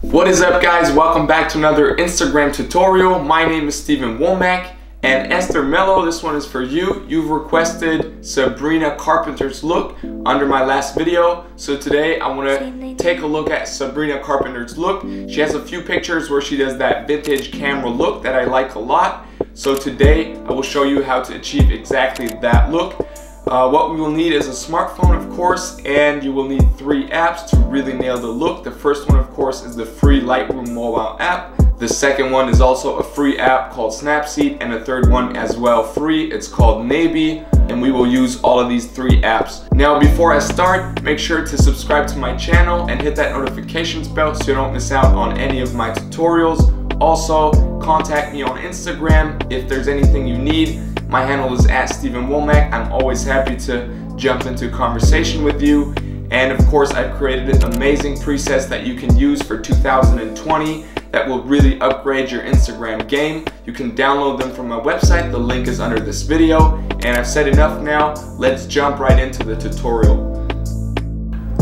What is up guys? Welcome back to another Instagram tutorial. My name is Steven Wommack and Esther Mello, this one is for you. You've requested Sabrina Carpenter's look under my last video. So today I want to take a look at Sabrina Carpenter's look. She has a few pictures where she does that vintage camera look that I like a lot. So today I will show you how to achieve exactly that look. Uh, what we will need is a smartphone, of course, and you will need three apps to really nail the look. The first one, of course, is the free Lightroom mobile app. The second one is also a free app called Snapseed, and the third one as well free. It's called Nebi, and we will use all of these three apps. Now, before I start, make sure to subscribe to my channel and hit that notifications bell so you don't miss out on any of my tutorials. Also, contact me on Instagram if there's anything you need. My handle is at Steven Wommack. I'm always happy to jump into conversation with you. And of course, I've created an amazing presets that you can use for 2020 that will really upgrade your Instagram game. You can download them from my website. The link is under this video. And I've said enough now. Let's jump right into the tutorial.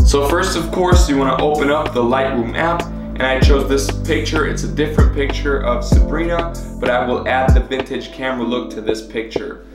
So first, of course, you want to open up the Lightroom app and I chose this picture. It's a different picture of Sabrina, but I will add the vintage camera look to this picture.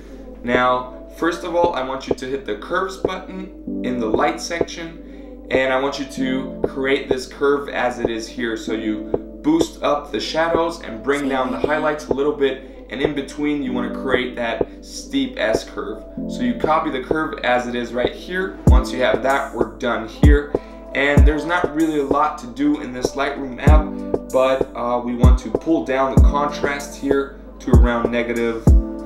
Now, first of all, I want you to hit the curves button in the light section, and I want you to create this curve as it is here. So you boost up the shadows and bring down the highlights a little bit, and in between you want to create that steep S curve. So you copy the curve as it is right here. Once you have that, we're done here and there's not really a lot to do in this Lightroom app but uh, we want to pull down the contrast here to around negative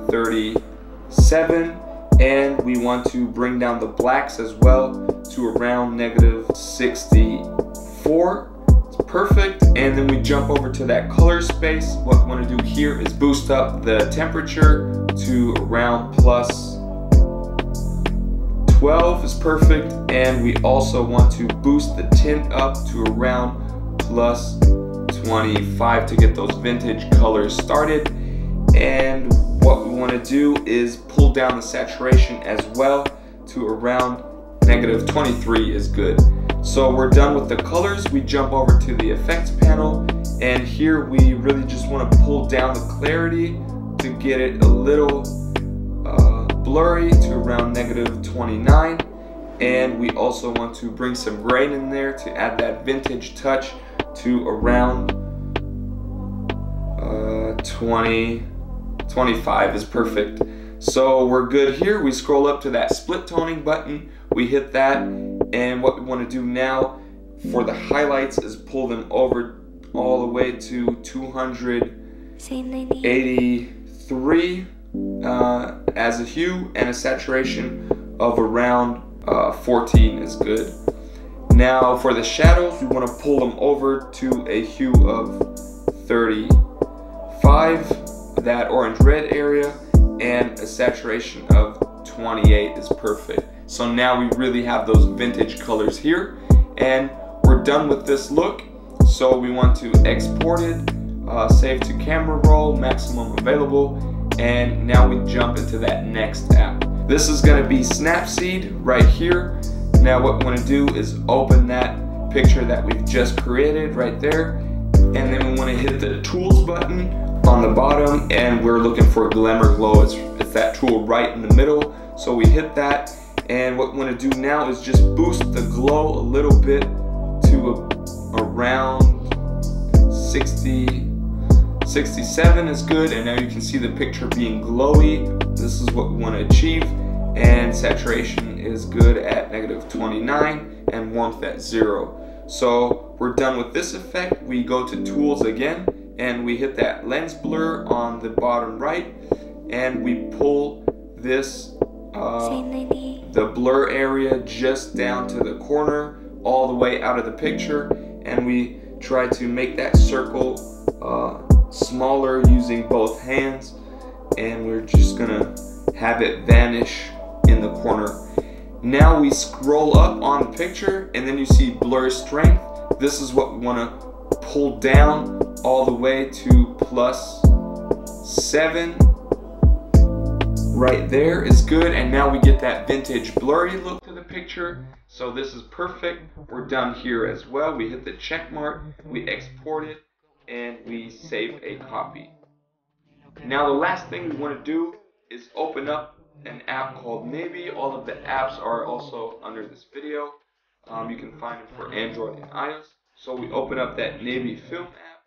37 and we want to bring down the blacks as well to around negative 64 it's perfect and then we jump over to that color space. What we want to do here is boost up the temperature to around plus 12 is perfect and we also want to boost the tint up to around plus 25 to get those vintage colors started. And what we want to do is pull down the saturation as well to around negative 23 is good so we're done with the colors. We jump over to the effects panel. And here we really just want to pull down the clarity to get it a little blurry to around negative 29 and we also want to bring some grain in there to add that vintage touch to around uh, 20 25 is perfect. So we're good here. We scroll up to that split toning button. We hit that and what we want to do now for the highlights is pull them over all the way to 283 uh, as a hue and a saturation of around uh, 14 is good. Now for the shadows, we want to pull them over to a hue of 35, that orange red area, and a saturation of 28 is perfect. So now we really have those vintage colors here and we're done with this look. So we want to export it, uh, save to camera roll, maximum available, and now we jump into that next app. This is gonna be Snapseed right here. Now what we wanna do is open that picture that we've just created right there. And then we wanna hit the tools button on the bottom and we're looking for Glamour Glow. It's, it's that tool right in the middle. So we hit that and what we wanna do now is just boost the glow a little bit to a, around 60, 67 is good and now you can see the picture being glowy. This is what we want to achieve and saturation is good at negative 29 and warmth at zero. So we're done with this effect. We go to tools again and we hit that lens blur on the bottom right and we pull this uh, the blur area just down to the corner all the way out of the picture and we try to make that circle uh, smaller using both hands and we're just gonna have it vanish in the corner. Now we scroll up on the picture and then you see blur strength. This is what we wanna pull down all the way to plus seven. Right there is good and now we get that vintage blurry look to the picture. So this is perfect. We're done here as well. We hit the check mark, we export it, and we save a copy. Now the last thing we want to do is open up an app called Nebi. All of the apps are also under this video. Um, you can find them for Android and iOS. So we open up that Nebi Film app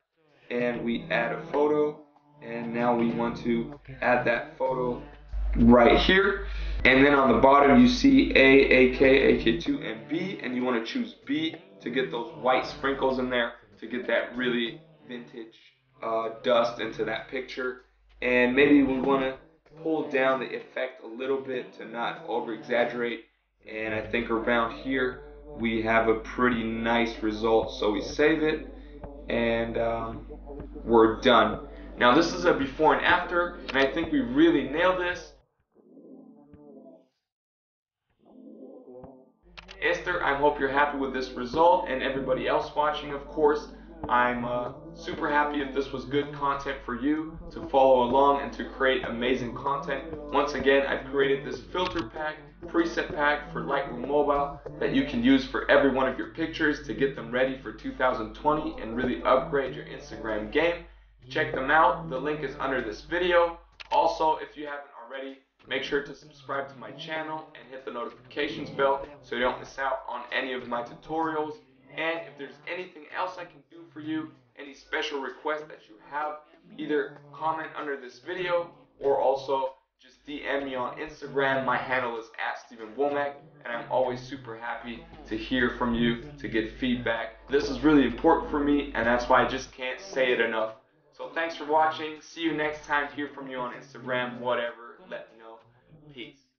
and we add a photo and now we want to add that photo right here. And then on the bottom you see A, AK, AK2 and B. And you want to choose B to get those white sprinkles in there to get that really vintage uh, dust into that picture. And maybe we want to pull down the effect a little bit to not over exaggerate and I think around here we have a pretty nice result. So we save it and um, we're done. Now this is a before and after and I think we really nailed this Esther I hope you're happy with this result and everybody else watching of course I'm uh, super happy if this was good content for you to follow along and to create amazing content. Once again, I've created this filter pack, preset pack for Lightroom Mobile that you can use for every one of your pictures to get them ready for 2020 and really upgrade your Instagram game. Check them out. The link is under this video. Also, if you haven't already, make sure to subscribe to my channel and hit the notifications bell so you don't miss out on any of my tutorials and if there's anything else I can do for you, any special requests that you have, either comment under this video or also just DM me on Instagram. My handle is at Steven Wommack, and I'm always super happy to hear from you, to get feedback. This is really important for me, and that's why I just can't say it enough. So thanks for watching. See you next time. Hear from you on Instagram, whatever. Peace.